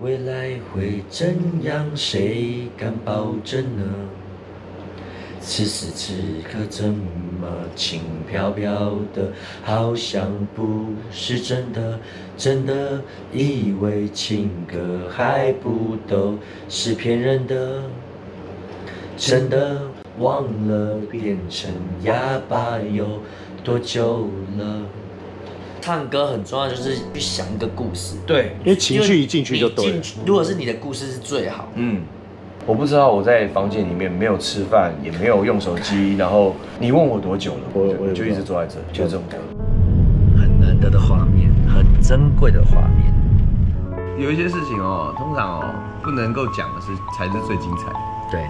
未来会怎样？谁敢保证呢？此时此刻怎么轻飘飘的，好像不是真的，真的以为情歌还不都是骗人的，真的忘了变成哑巴有多久了。唱歌很重要，就是去想一个故事。对，因为情绪一进去就对了你进。去如果是你的故事是最好。嗯，我不知道我在房间里面没有吃饭，也没有用手机，然后你问我多久了，我我就一直坐在这，就这种歌。很难得的画面，很珍贵的画面。有一些事情哦，通常哦不能够讲的是才是最精彩的。对，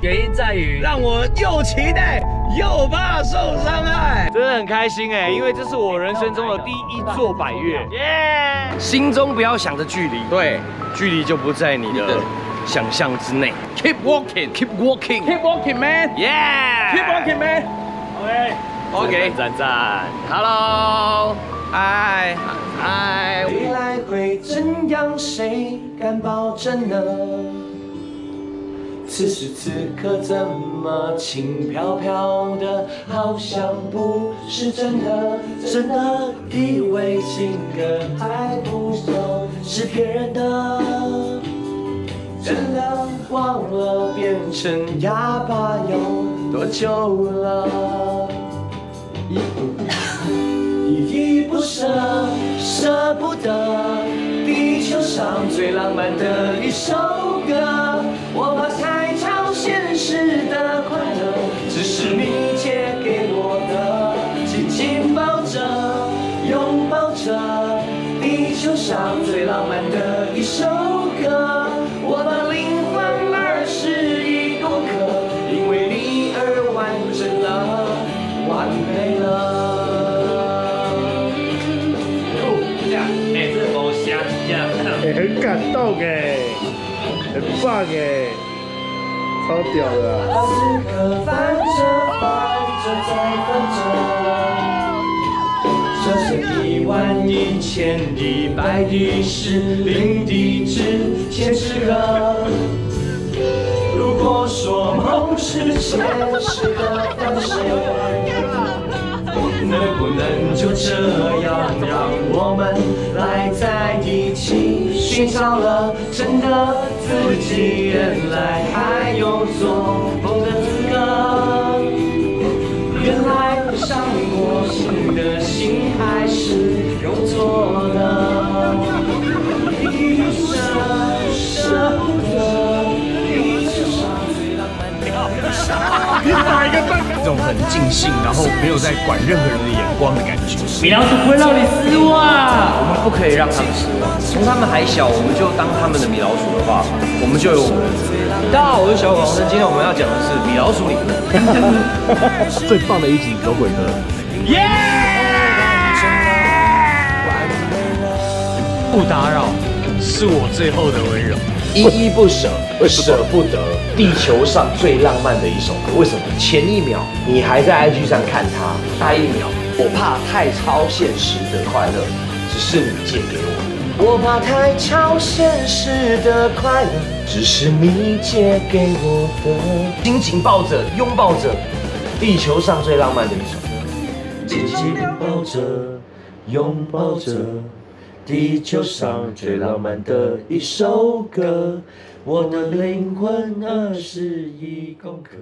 原因在于让我又期待又怕受伤害。真的很开心哎，因为这是我人生中的第一座百越，耶！心中不要想着距离，对，距离就不在你的想象之内。，keep walking，keep walking。Keep walking, man. Yeah. Keep walking, man. OK. OK. 赞赞。Hello. 嗨嗨，未来会怎样？谁敢保证呢？此时此刻怎么轻飘飘的，好像不是真的，真的以为情歌还不够是骗人的，真的忘了变成哑巴有多久了。依依不舍，舍不得，地球上最浪漫的一首歌。我上最浪漫的一首歌。我把灵魂二十一公克，因为你而完整了，完美了。哎、很感动哎，很棒哎，超屌的、啊。此刻翻着翻着再翻着，这是一万一千一百一十零地之千纸鹤。如果说梦是现实的反射，能不能就这样让我们来在一起？寻找了真的自己，原来还有做这种很尽兴，然后没有在管任何人的眼光的感觉。米老鼠不会让你失望。我们不可以让他们失望。从他们还小，我们就当他们的米老鼠的话，我们就有我们的责任。大家好，我是小广生，今天我们要讲的是米老鼠理论。最棒的一集有鬼歌，不打扰，是我最后的温柔。依依不舍，舍不得，地球上最浪漫的一首歌。为什么？前一秒你还在 IG 上看它，下一秒我怕太超现实的快乐，只是你借给我的。我怕太超现实的快乐，只是你借给我的。紧紧抱着，拥抱着，地球上最浪漫的一首歌。紧紧抱着，拥抱着，地球上最浪漫的一首歌。我的灵魂二十一公克。